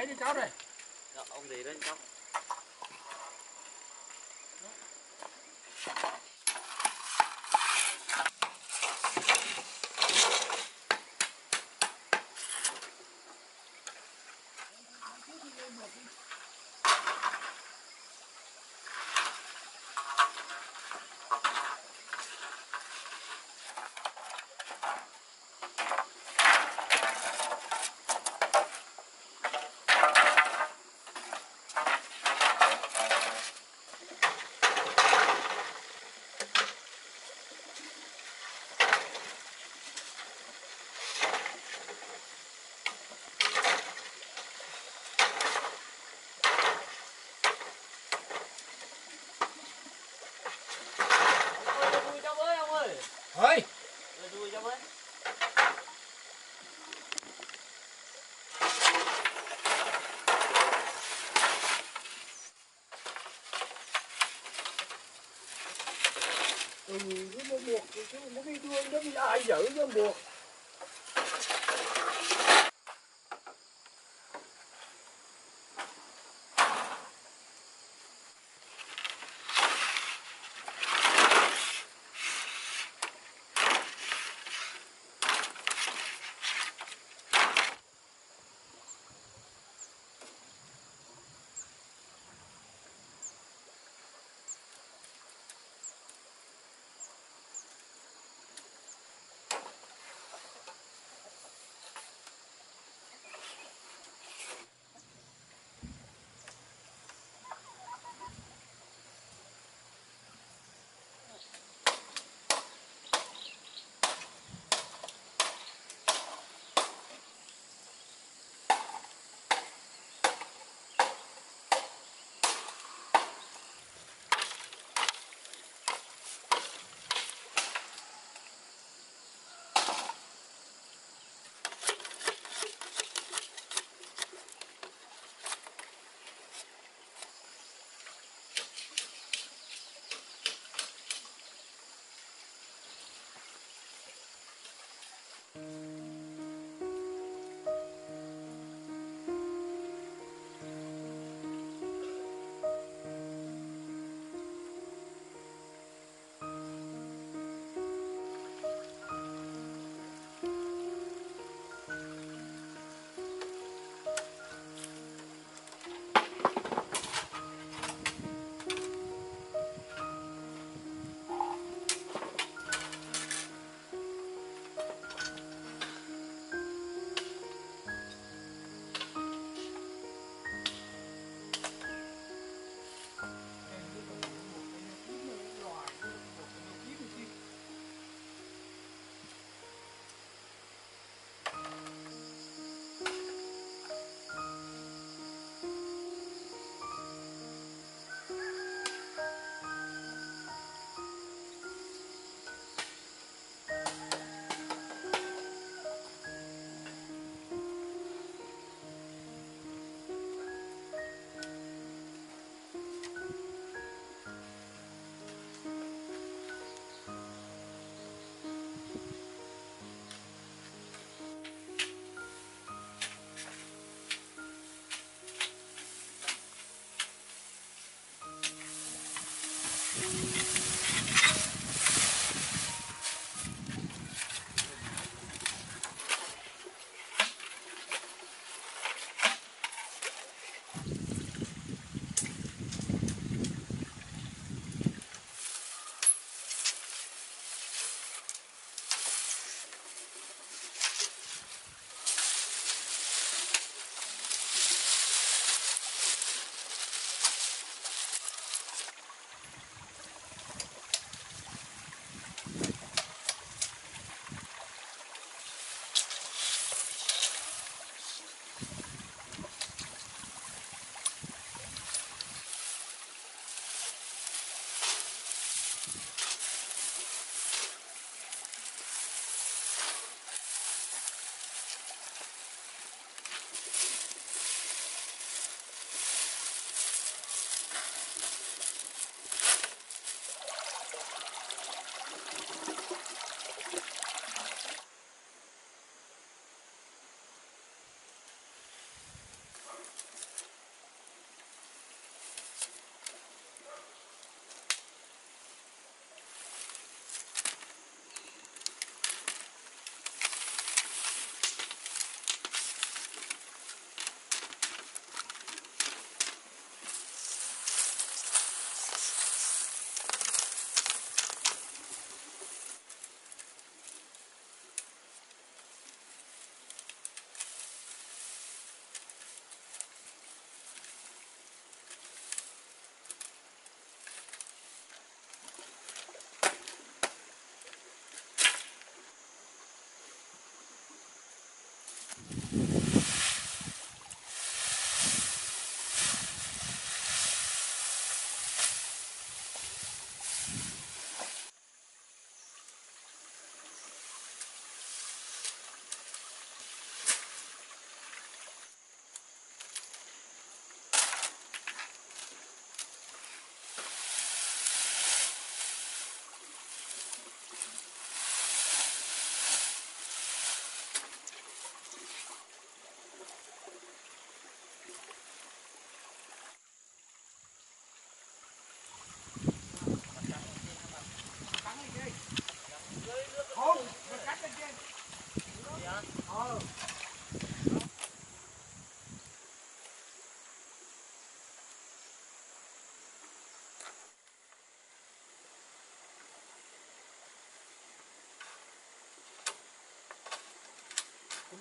lấy cho cháu đây Dạ, ông để lên cháu. Ôi, đưa đuôi cho với ông ơi. thôi Đưa đuôi cho với ừ nó buộc nó đi thương nó bị ai giữ nó buộc.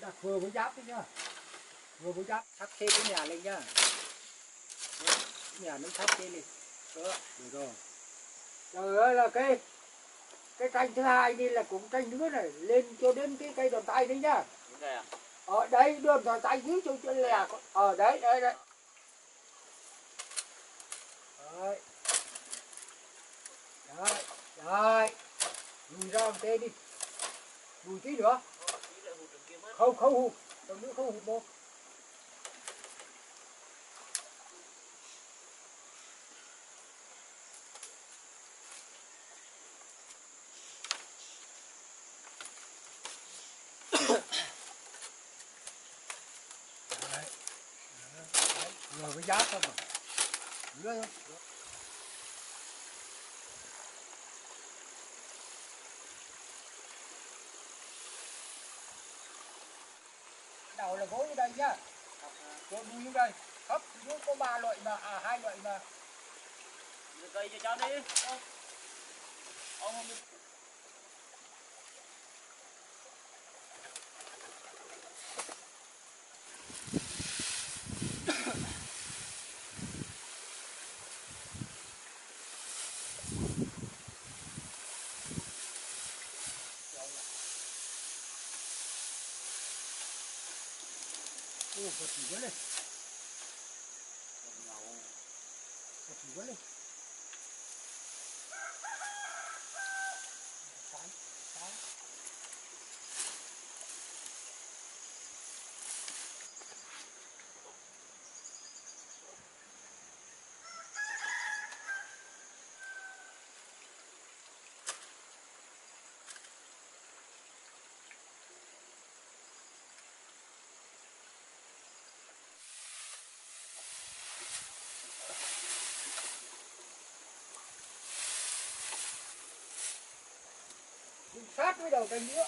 Đặt vừa với giáp đấy nhá. Vừa với giáp thắt thêm cái nhà lên nhá. Đấy, cái nhà nó thắt lên. Đó được rồi. Trời ơi là cái cái canh thứ hai đi là cũng canh nữa này. Lên cho đến cái cây đòn tay đấy nhá. Ở đây đòn tay dưới cho cho lè ở đấy đấy đấy. Đấy. Đấy đấy. Lùi ra một tê đi. Lùi tí nữa không không hụt. Còn nữa không hụt một. Rồi Đấy. Vừa với giáp thôi mà. Nữa thôi. Đầu là gối ở đây nhá đuôi ở đây thấp dưới có ba loại mà à hai loại mà cây cho cháu đi. Ờ. Ông không được. Oh, faut s'y voler. Faut s'y voler. Với đầu cây nữa.